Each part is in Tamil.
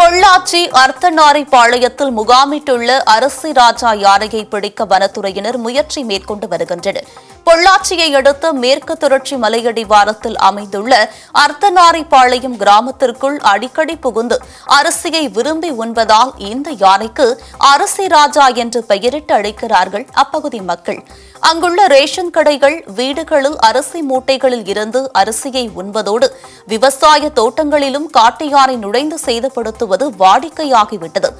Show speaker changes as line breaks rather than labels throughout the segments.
பொள்ளாச்சி அர்த்தநாரி பாளையத்தில் முகாமிட்டுள்ள அரசி ராஜா யானையை பிடிக்க வனத்துறையினர் முயற்சி மேற்கொண்டு வருகின்றனர். பொள்ளாச்சியை அடுத்த மேற்கு தொடர்ச்சி மலையடிவாரத்தில் அமைந்துள்ள அர்த்தநாரிப்பாளையம் கிராமத்திற்குள் அடிக்கடி புகுந்து அரிசியை விரும்பி உண்பதால் இந்த யானைக்கு அரிசி ராஜா என்று பெயரிட்டு அழைக்கிறார்கள் அப்பகுதி மக்கள். அங்குள்ள ரேஷன் கடைகள் வீடுகளில் அரிசி மூட்டைகளில் இருந்து அரிசியை உண்பதோடு விவசாய தோட்டங்களிலும் காட்டு யானை நுழைந்து சேதப்படுத்துவது வாடிக்கையாகிவிட்டது.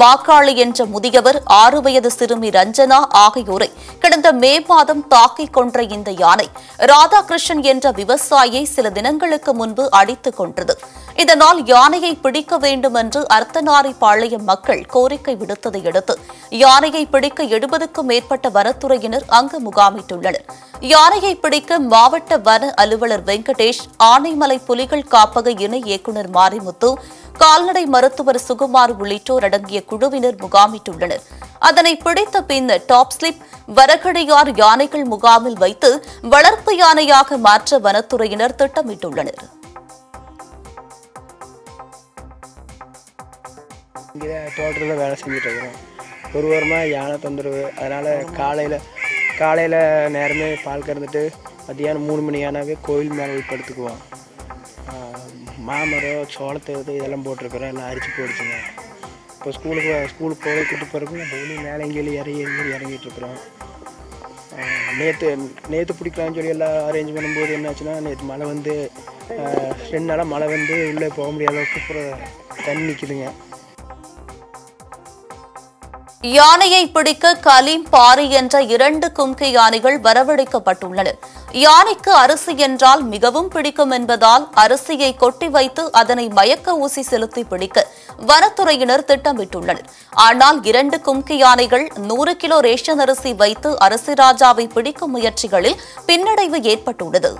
மாக்காளி என்ற முதியவர் ஆறு வயது சிறுமி ரஞ்சனா ஆகியோரை கடந்த மே மாதம் தாக்கிக் கொன்ற இந்த யானை ராதாகிருஷ்ணன் என்ற விவசாயியை சில தினங்களுக்கு முன்பு அடித்துக் கொன்றது. இதனால் யானையை பிடிக்க வேண்டும் என்று அர்த்தநாரி பாளையம் மக்கள் கோரிக்கை விடுத்ததை அடுத்து யானையை பிடிக்க எழுபதுக்கும் மேற்பட்ட வனத்துறையினர் அங்கு முகாமிட்டுள்ளனர். யானையை பிடிக்க மாவட்ட வன அலுவலர் வெங்கடேஷ் ஆனைமலை புலிகள் காப்பக இணை இயக்குநர் மாரிமுத்து கால்நடை மருத்துவர் சுகுமார் உள்ளிட்டோர் அடங்கிய குழுவினர் முகாமிட்டுள்ளனர். அதனை பிடித்த பின்னர் டாப் ஸ்லிப் வரகடியார் யானைகள் முகாமில் வைத்து வளர்ப்பு யானையாக மாற்ற வனத்துறையினர் திட்டமிட்டுள்ளனர்.
இங்கே தோட்டத்தில் வேலை செஞ்சுட்டு இருக்கிறோம். ஒரு வாரமாக யானை தொந்தரவு. அதனால் காலையில் காலையில் நேரமே பால் கறந்துட்டு மத்தியானம் மூணு மணி ஆனாவே கோயில் மேலே போய் படுத்துக்குவோம். மாமரம் சோளத்தை இதெல்லாம் போட்டிருக்கிறோம். எல்லாம் அரிச்சு போயிடுச்சுங்க இப்போ ஸ்கூலுக்கு ஸ்கூலுக்கு போக கூட்டு போகிறதுக்கு டெய்லி மேலே எங்கேயும் இறங்கி இறங்கி இறங்கிட்டு இருக்கிறோம். நேற்று நேற்று பிடிக்கலாம்னு சொல்லி எல்லாம் அரேஞ்ச் பண்ணும்போது என்னாச்சுன்னா நேற்று மழை வந்து ரெண்டு நாளாக மழை வந்து உள்ளே போக முடியாத அளவுக்கு அப்புறம் தண்ணி நிற்கிதுங்க
யானையை பிடிக்க கலீம் பாரி என்ற இரண்டு கும்கி யானைகள் வரவழைக்கப்பட்டுள்ளன. யானைக்கு அரிசி என்றால் மிகவும் பிடிக்கும் என்பதால் அரிசியை கொட்டி வைத்து அதனை மயக்க ஊசி செலுத்தி பிடிக்க வனத்துறையினர் திட்டமிட்டுள்ளனர். ஆனால் இரண்டு கும்கி யானைகள் நூறு கிலோ ரேஷன் அரிசி வைத்து அரசி ராஜாவை பிடிக்கும் முயற்சிகளில் பின்னடைவு ஏற்பட்டுள்ளது.